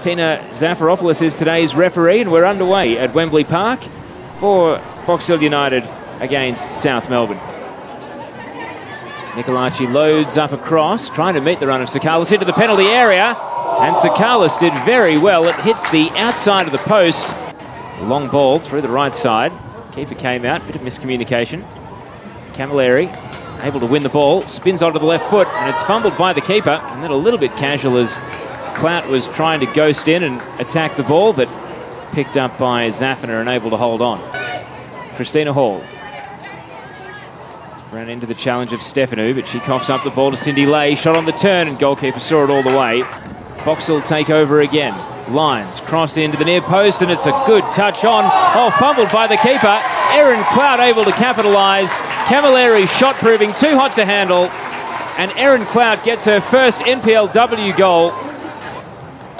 Tina Zafiropoulos is today's referee, and we're underway at Wembley Park for Box Hill United against South Melbourne. Nicolaci loads up across, trying to meet the run of Sakalis into the penalty area. And Sakalis did very well. It hits the outside of the post. Long ball through the right side. Keeper came out, bit of miscommunication. Camilleri able to win the ball, spins onto the left foot, and it's fumbled by the keeper. And then a little bit casual as Clout was trying to ghost in and attack the ball, but picked up by Zaffiner and able to hold on. Christina Hall ran into the challenge of Stefanu, but she coughs up the ball to Cindy Lay. Shot on the turn, and goalkeeper saw it all the way. Box Hill take over again. Lines cross into the near post, and it's a good touch on. Oh, fumbled by the keeper. Erin Clout able to capitalise. Camilleri shot proving too hot to handle. And Erin Clout gets her first NPLW goal.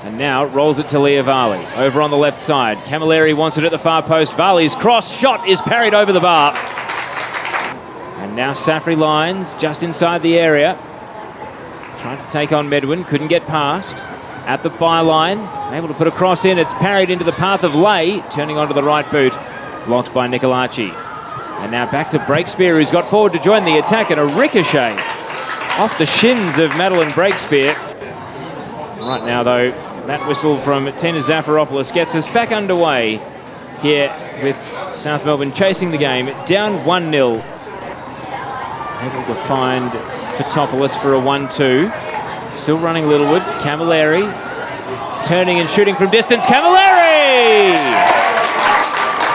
And now rolls it to Leah. Over on the left side. Camilleri wants it at the far post. Varley's cross shot is parried over the bar. And now Safri lines just inside the area. Trying to take on Medwin. Couldn't get past at the byline. Able to put a cross in. It's parried into the path of Lay, turning onto the right boot. Blocked by Nicolaci. And now back to Breakspear, who's got forward to join the attack, and a ricochet off the shins of Madeline Breakspear. Right now, though, that whistle from Tina Zafiropoulos gets us back underway here with South Melbourne chasing the game, down 1 0. Able to find Fotopoulos for a 1 2. Still running Littlewood. Camilleri turning and shooting from distance. Camilleri!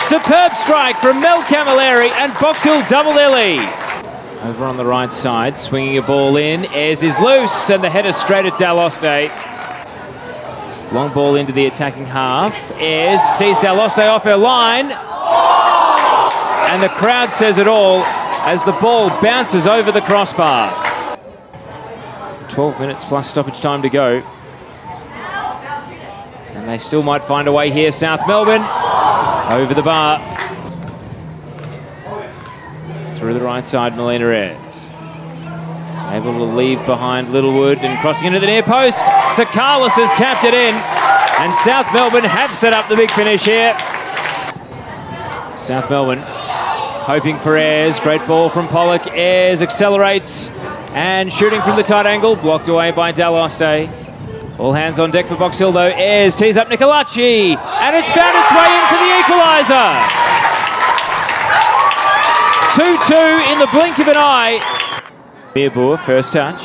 Superb strike from Mel Camilleri and Box Hill double lead. Over on the right side, swinging a ball in. Ayres is loose and the header straight at Daloste. Long ball into the attacking half. Ayres sees Daloste off her line. And the crowd says it all as the ball bounces over the crossbar. 12 minutes plus stoppage time to go. And they still might find a way here. South Melbourne over the bar. Through the right side, Melina. Able to leave behind Littlewood and crossing into the near post. Sakalis has tapped it in. And South Melbourne have set up the big finish here. South Melbourne hoping for Ayres. Great ball from Pollock. Ayres accelerates and shooting from the tight angle. Blocked away by Daloste. All hands on deck for Box Hill though. Ayres tees up Nicolacci. And it's found its way in for the equaliser. 2-2 in the blink of an eye. Beerboer, first touch.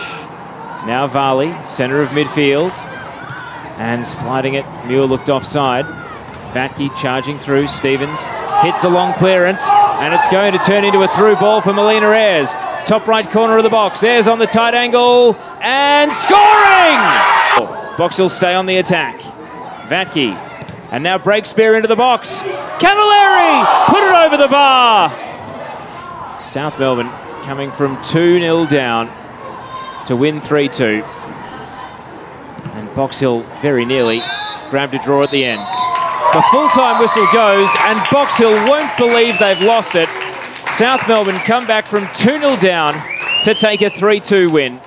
Now Varley, centre of midfield. And sliding it, Muir looked offside. Vatke charging through, Stevens hits a long clearance, and it's going to turn into a through ball for Melina Ayres. Top right corner of the box, Ayres on the tight angle, and scoring! Box Hill stay on the attack. Vatke, and now Breakspear into the box. Camilleri, put it over the bar! South Melbourne coming from 2-0 down to win 3-2. And Box Hill very nearly grabbed a draw at the end. The full-time whistle goes and Box Hill won't believe they've lost it. South Melbourne come back from 2-0 down to take a 3-2 win.